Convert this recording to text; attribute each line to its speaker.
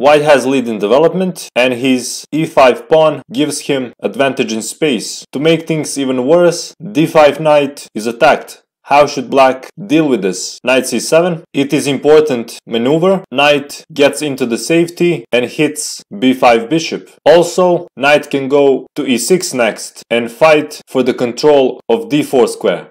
Speaker 1: white has lead in development and his e5 pawn gives him advantage in space. To make things even worse, d5 knight is attacked. How should black deal with this? Knight c7. It is important maneuver. Knight gets into the safety and hits b5 bishop. Also, knight can go to e6 next and fight for the control of d4 square.